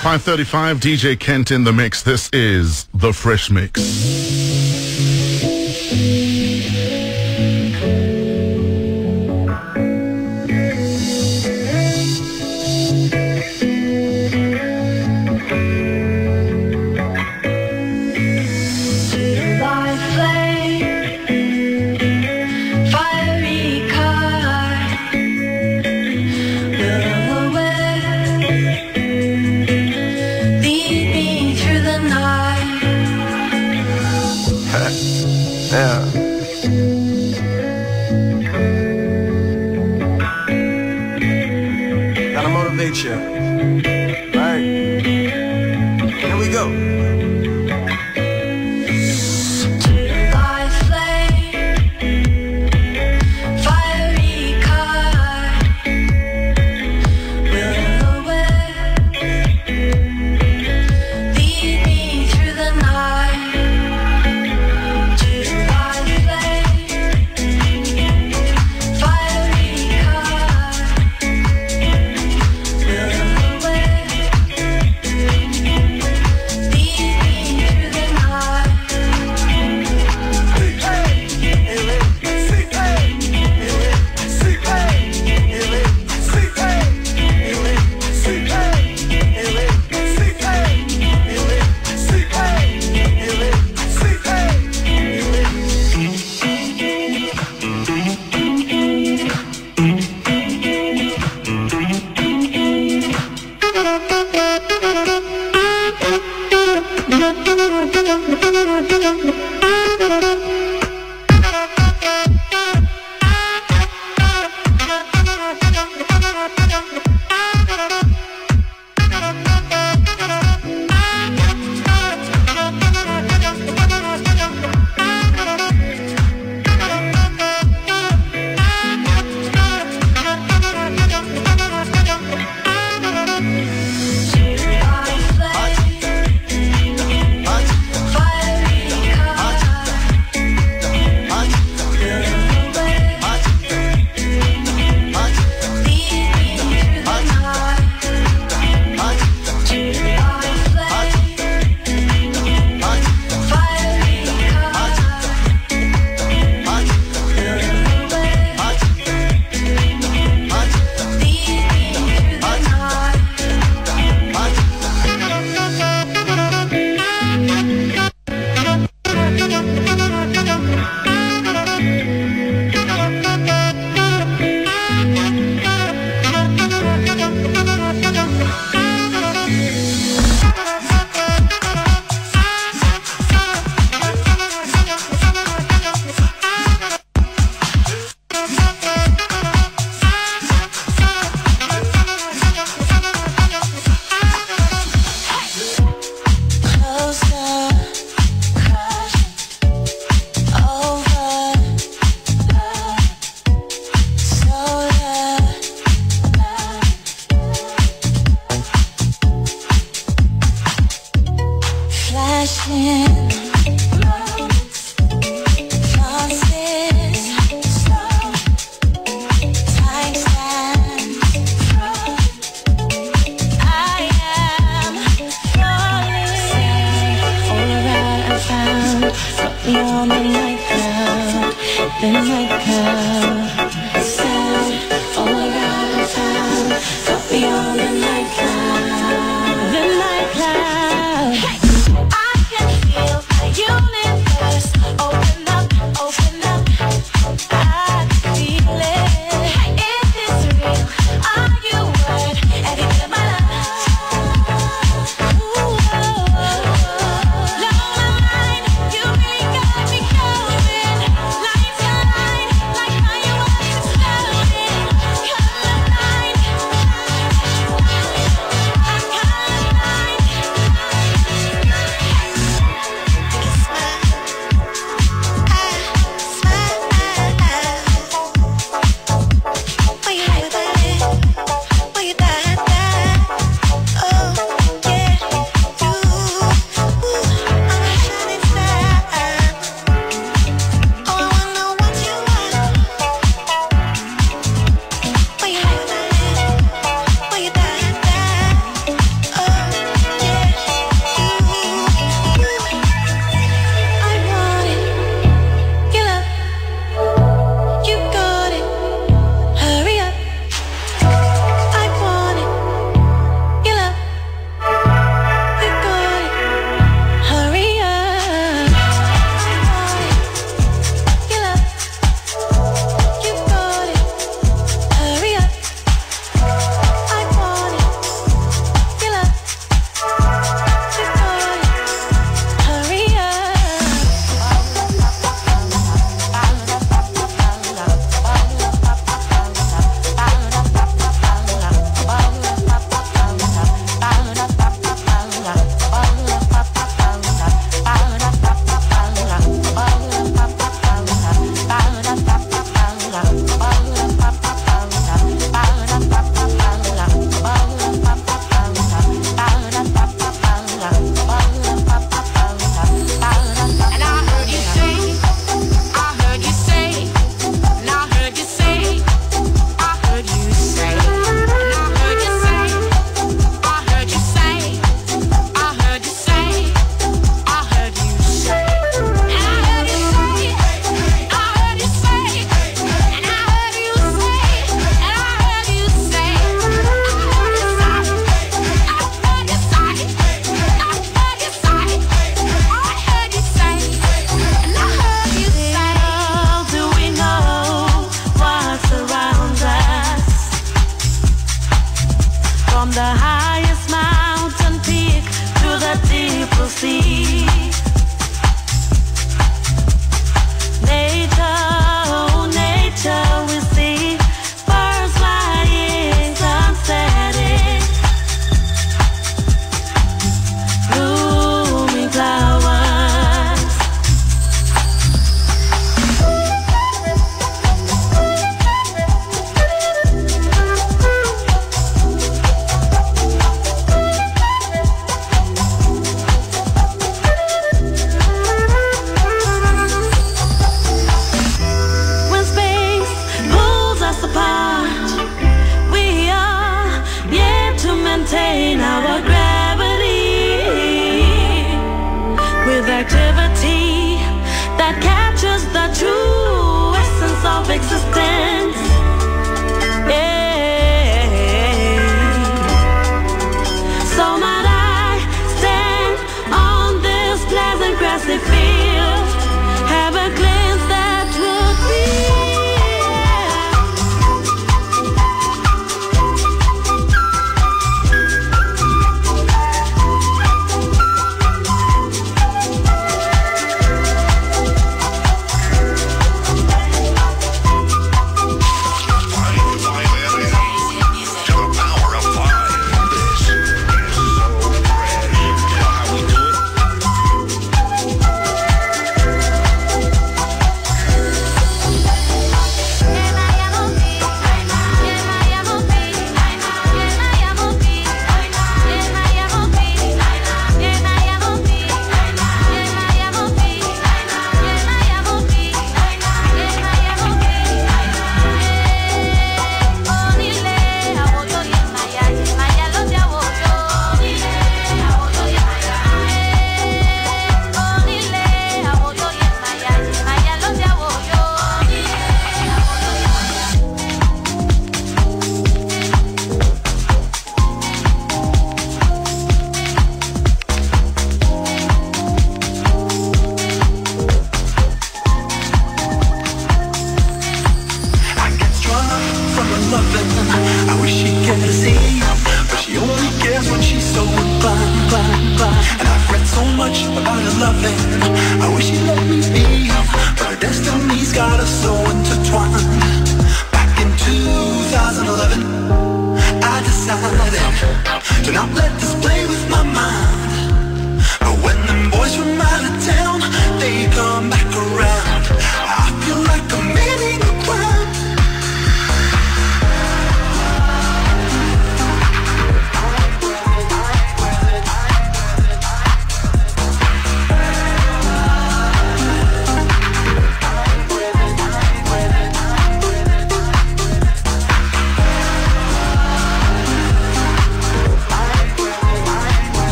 535 DJ Kent in the mix. This is The Fresh Mix. Yeah. Gotta motivate you.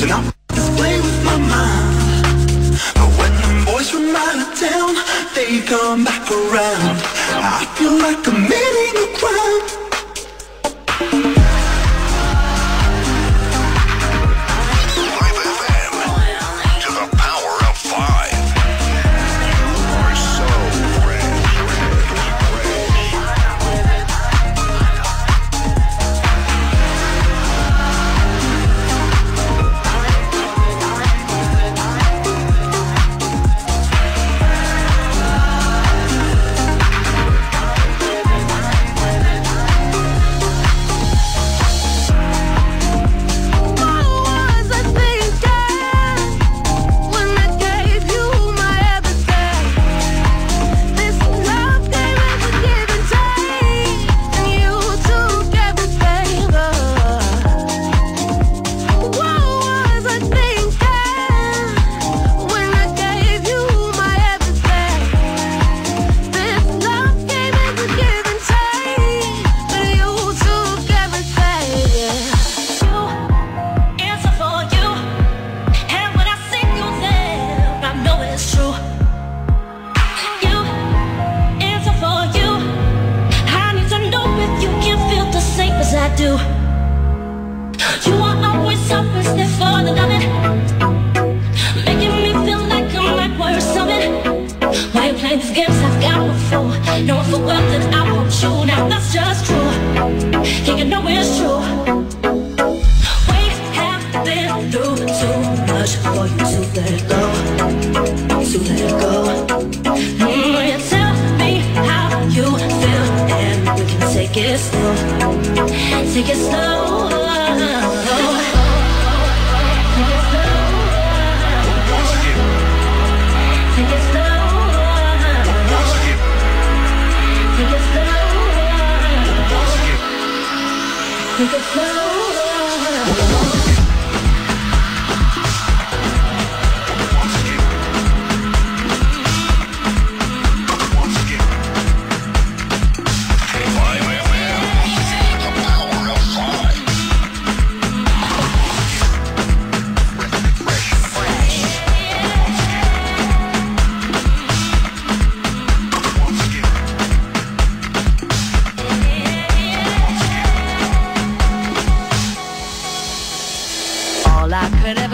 Do not just play with my mind. But when them boys from out of town They come back around. I feel like I'm committing a crime.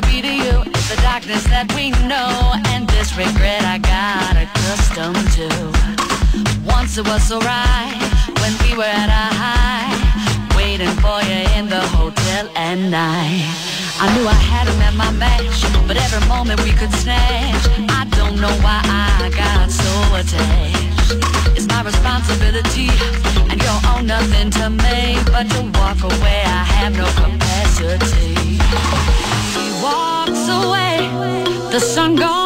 be to you is the darkness that we know and this regret I got accustomed to. Once it was alright when we were at our high, waiting for you in the hotel at night. I knew I had him at my match, but every moment we could snatch. I don't know why I got so attached. It's my responsibility, and you own nothing to me. But you walk away, I have no capacity. He walks away, the sun goes.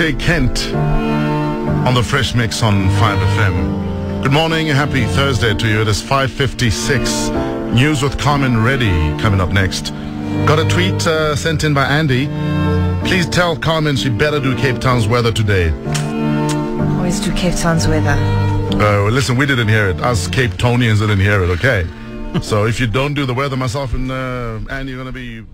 DJ Kent on the Fresh Mix on 5FM. Good morning, happy Thursday to you. It is 5.56. News with Carmen Reddy coming up next. Got a tweet uh, sent in by Andy. Please tell Carmen she better do Cape Town's weather today. Always do Cape Town's weather. Uh, well, listen, we didn't hear it. Us Cape Townians didn't hear it, okay? so if you don't do the weather, myself and uh, Andy are going to be.